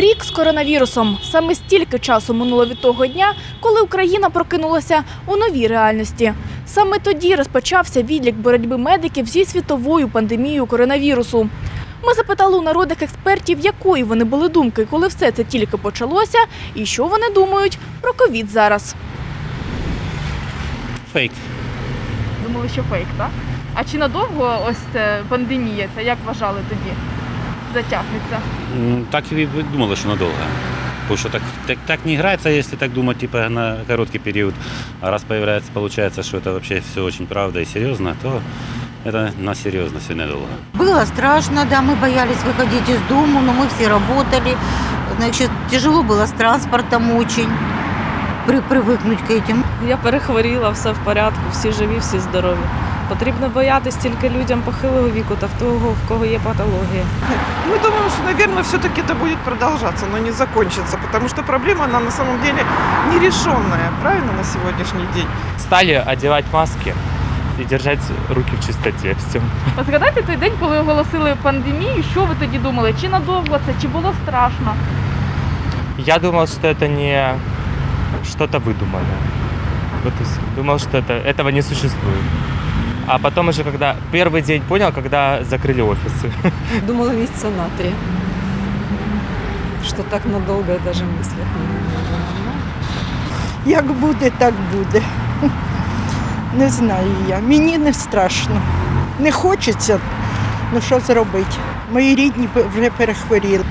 Рік з коронавірусом. Саме стільки часу минуло від того дня, коли Україна прокинулася у новій реальності. Саме тоді розпочався відлік боротьби медиків зі світовою пандемією коронавірусу. Ми запитали у народних експертів, якої вони були думки, коли все це тільки почалося, і що вони думають про ковід зараз. Фейк. Думали, що фейк, так? А чи надовго ось ця пандемія? Це як вважали тоді? Затягнеться. М, Так и думала, что надолго. Потому что так, так, так не играется, если так думать, типа на короткий период. А раз появляется, получается, что это вообще все очень правда и серьезно, то это на серьезно все надолго. Было страшно, да, мы боялись выходить из дома, но мы все работали. Значит, тяжело было с транспортом очень, при, привыкнуть к этим. Я перехворіла, все в порядку, всі живі, всі здорові. Потрібно боятись тільки людям похилого віку та в того, в кого є патологія. Мы думаем, что, наверное, все-таки это будет продолжаться, но не закончится, потому что проблема, она на самом деле нерешенная, правильно, на сегодняшний день. стали одевать маски и держать руки в чистоте. Все. От згадайте той день, коли оголосили пандемію, що ви тоді думали? Чи надовго це, чи було страшно? Я думал, что это не что-то выдуманное. Вот и всё. Думал, что это, этого не существует. А потом уже, когда первый день понял, когда закрыли офисы. Думала місяця на три. Що так надовго я навіть мислити не можу. Як буде, так буде. Не знаю я. Мені не страшно. Не хочеться, ну що зробити? Мої рідні вже перехворіли.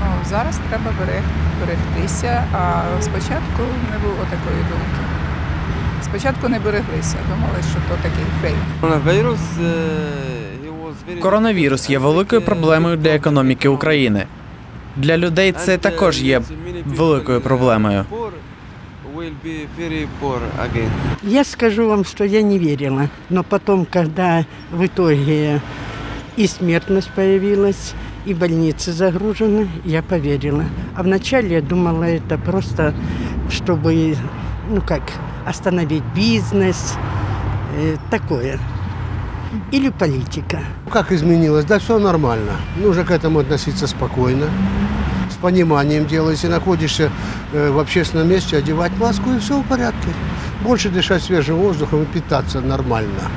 Ну, зараз треба берег, берегтися, а спочатку не було такої думки. Спочатку не береглися, думали, що то такий фейк. Коронавірус є великою проблемою для економіки України. Для людей це також є великою проблемою. Я скажу вам, что я не верила. Но потом, когда в итоге и смертность появилась, и больницы загружены, я поверила. А вначале я думала, это просто, чтобы, ну как, остановить бизнес, э, такое. Или политика. Как изменилось? Да все нормально. Нужно к этому относиться спокойно, с пониманием делать. Если находишься э, в общественном месте, одевать маску и все в порядке. Больше дышать свежим воздухом и питаться нормально.